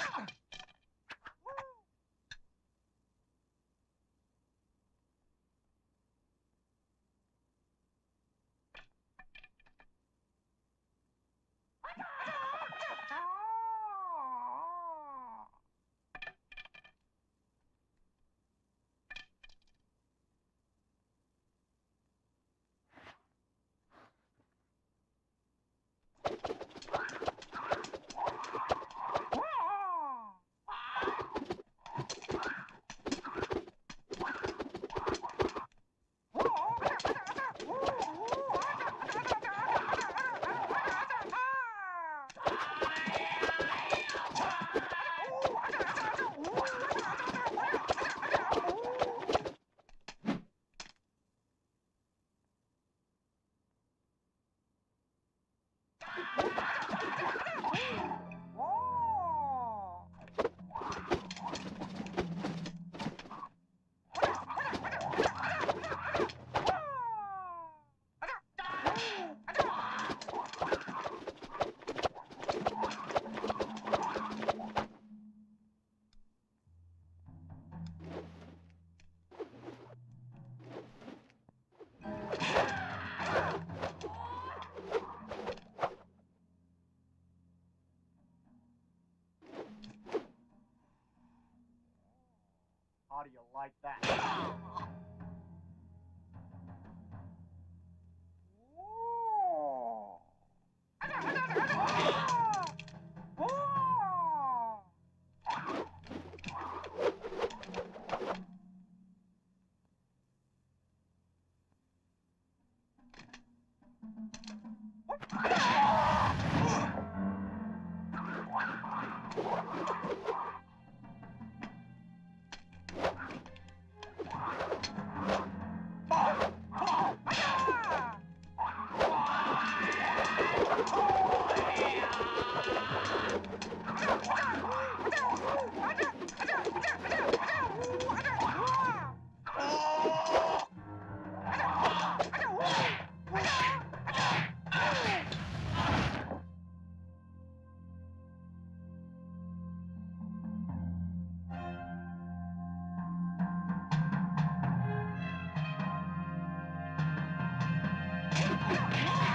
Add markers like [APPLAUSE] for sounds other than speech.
Ah! How do you like that? Yeah! [LAUGHS] Yeah! [LAUGHS]